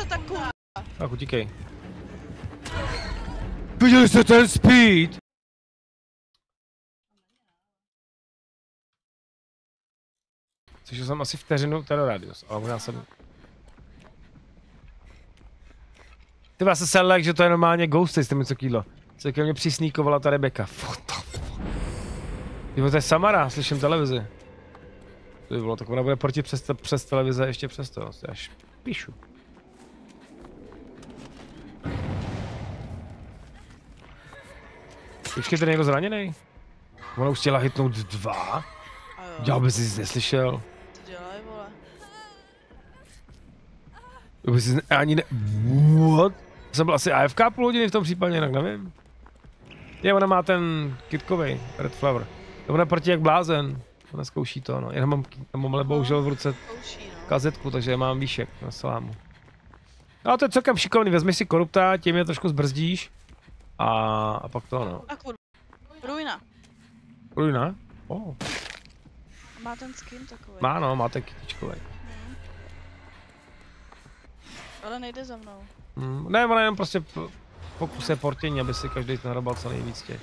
vyleze tak kurva? Tak utíkej. Viděli jste ten speed? Slyšel jsem asi vteřinu Radius, ale možná jsem... Ty já se selek, že to je normálně Ghosty, jste mi co kýdlo. Co ke mně přisníkovala ta Rebeka. What the fuck? Ty to je Samara, slyším televizi. To by bylo, tak ona bude proti přes, te- přes televize ještě přes to, já až píšu. Počkej, tady je někdo zraněný? Ona už chtěla hitnout dva? Já bych si neslyšel. to dělaj, vole. Já si ani ne... What? Jsem byl asi AFK půl hodiny v tom případě, jinak nevím. Je, ona má ten kitkovej, Red Flower. To ona proti jak blázen. Ona zkouší to, no. Jenom mám, já mám ale bohužel v ruce no. kazetku, takže mám výšek na salámu. No to je celkem šikovný, vezmi si korupta, tím je trošku zbrzdíš. A, a pak to no. A kurva. Ruina. Ruina? Oh. Má ten skin takový. Má no, má ten kytičkovej. Ale nejde za mnou. Hmm, ne, ona jenom prostě pokusuje portění, aby si každý nahrabal co nejvíc těch.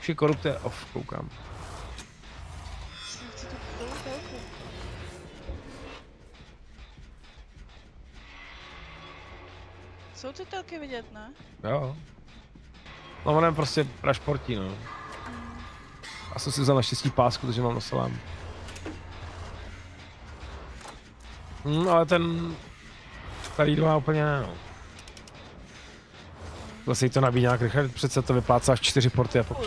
Už je korupt je off, koukám. Jsou ty telky vidět, ne? Jo. No je prostě prašportí, no. Já jsem si vzal naštěstí pásku, takže mám na. Hmm, ale ten starý dva úplně ne, no. Zase to nabíjí nějak rychle, přece to vyplácáš čtyři porty a pak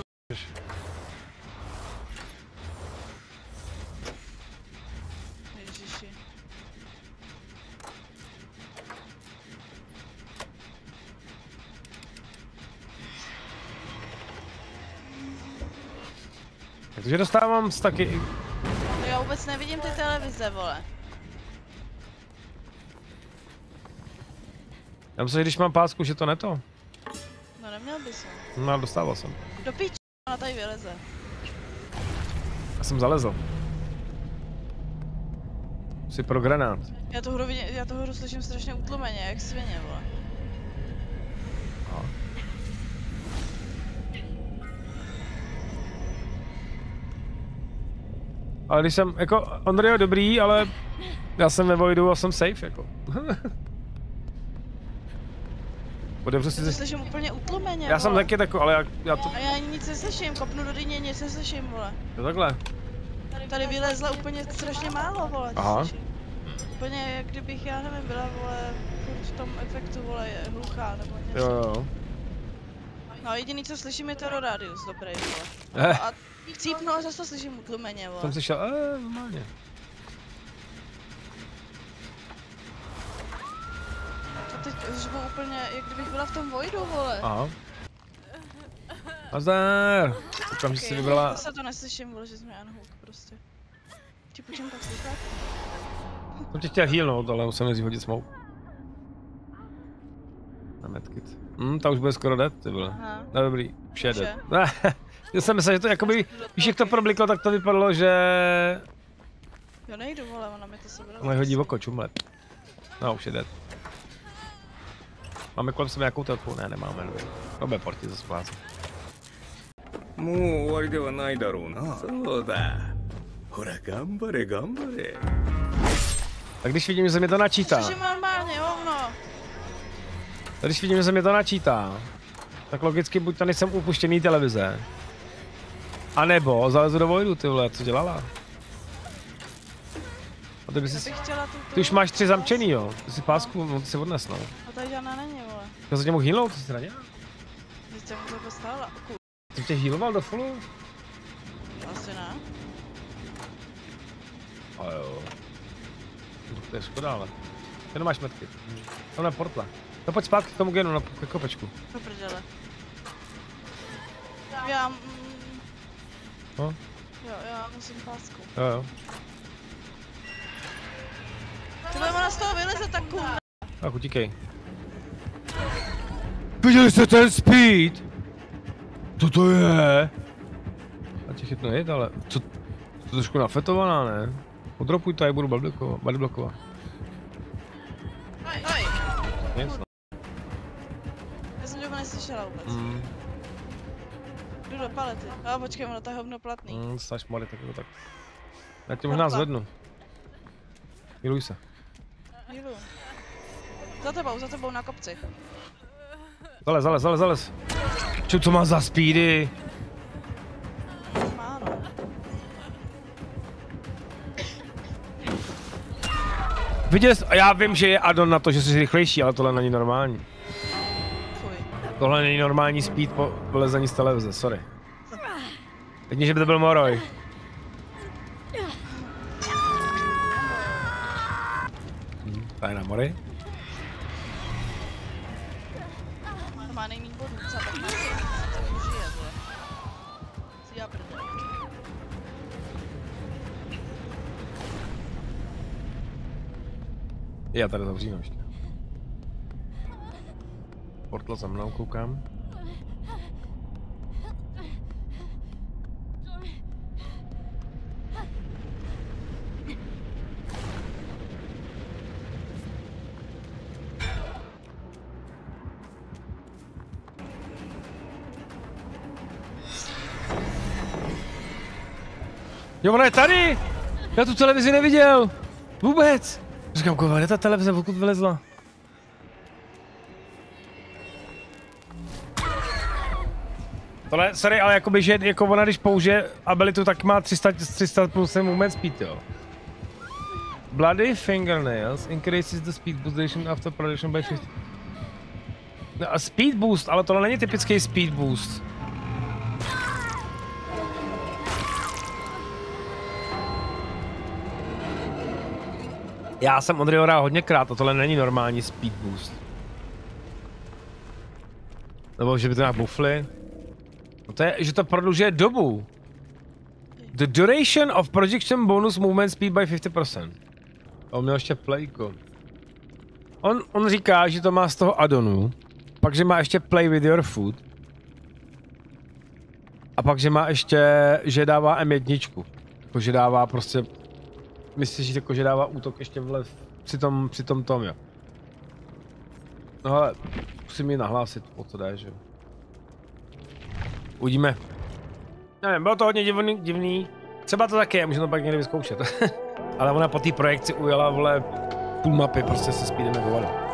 Takže dostávám z taky... No já vůbec nevidím ty televize, vole. Já myslím, že když mám pásku, že to ne to. No neměl by se. No, dostával jsem. Do píč, ona tady vyleze. Já jsem zalezl. Jsi pro granát. Já tu hru, já tu hru slyším strašně utlumeně, jak svině, vole. No. Ale když jsem, jako, Ondrej je dobrý, ale já jsem ve Voidu a jsem safe, jako. Otevřu si Já to slyším úplně utlumeně, Já jsem vole. taky takový, ale já, já to... A já ani nic neslyším, kopnu do dyně, nic neslyším, vole. Jo, takhle. Tady vylezla úplně strašně málo, vole. Aha. slyším. Úplně jak kdybych, já nevím, byla, vole, furt v tom efektu, vole, je hluchá, nebo něco. Jo, jo. No jediný, co slyším, je Terror Radius, dobrý, vole. Eh, A cípnu a zase to slyším utlumeně, vole. jsem slyšel, eh, normálně. To teď žvu úplně, jak kdybych byla v tom Voidu, vole. Aha. Nazdar! Koukám, že jsi vybrala... Zase to neslyším, vole, že jsme unhook, prostě. Ti půjčím pak sluchat? Jsem tě chtěl healnout, ale musím nejdřív hodit smoke. Na medkit. Hm, ta už bude skoro dead, ty vole. Aha. No dobrý, Už je? dead. Ne, já jsem myslel, že to jakoby, víš jak to probliklo, tak to vypadalo, že... Jo, nejdu, vole, ona mi to sebrala. Ona hodí oko, čumlet. No, už je dead. Máme kolem sebe nějakou telku? Ne, nemáme, dobrý. To bude porti zase plácat. もう終わりではないだろうなそうだほら頑張れ頑張れ Tak když vidím, že se mi to načítá, Slyším normálně, hovno. tak když vidím, že se mi to načítá, tak logicky buď to nejsem upuštěný televize, a nebo zalezu do Voidu, ty vole, co dělala? A ty, by Já si, bych chtěla tu... ty už máš tři zamčený, jo? Ty si pásku, no ty si odnes, no. A tady žádná není, vole. Já se tě mohl healnout, ty jsi? Teď jsem to dostala. Ty tě healoval do fullu? asi ne. A jo. No, To je škoda, ale. Jenom máš metky. Tam na portla. No pojď zpátky k tomu genu, na k kopečku. Do prdele. Já... No, jo, já musím pásku. jo, jo. Ty vole, ona z toho vyleze tak kunda. Tak utíkej. Viděli jste ten speed? Co to je? A tě chytnu jít, ale co? To je trošku nafetovaná, ne? Odropuj to, já budu. Hej, hej. Nic, no. Já jsem vůbec neslyšela vůbec. Mm, Jdu do palety. A počkej, ono to je hovno platný. mm, staž mali, tak to tak. Já tě možná zvednu. Miluj se. Miluju. Za tebou, za tebou na kopci. Zalez, zalez, zalez, zalez. Čo, co má za speedy? Má no. Viděl jsi, já vím, že je addon na to, že jsi rychlejší, ale tohle není normální. Tohle není normální speed po vylezení z televize, sorry. Jedině, že by to byl Moroj. Hm, Tady na Mory. To má nejmín bodů, co tak má nejmín, tak už žije, vole. Si já prdel. Já tady zavřím ještě. Portl za mnou koukám. Jo, ona je tady! Já tu televizi neviděl! Vůbec! Říkám, je ta televize, odkud vylezla? Tohle, sorry, ale jakoby, že jako ona, když použije abilitu, tak má 300, 300 plus movement speed, jo. Bloody fingernails increases the speed boost after production by 50. No a speed boost, ale tohle není typický speed boost. Já jsem Ondřejho hrál hodněkrát a tohle není normální speed boost. Nebo že by to nějak bufly. No to je, že to prodlužuje dobu. The duration of projection bonus movement speed by 50%. A on měl ještě playko. On, on říká, že to má z toho addonu. Pak, že má ještě play with your food. A pak, že má ještě, že dává M1. Jako, že dává prostě Myslíš, že jako, že dává útok ještě vle při tom, při tom tom, jo. No ale musím mi nahlásit, o co jde, že jo. Uvidíme. Nevím, bylo to hodně divný, divný. Třeba to taky můžeme to pak někdy vyzkoušet. ale ona po té projekci ujela, vole, půl mapy prostě se speedem voda.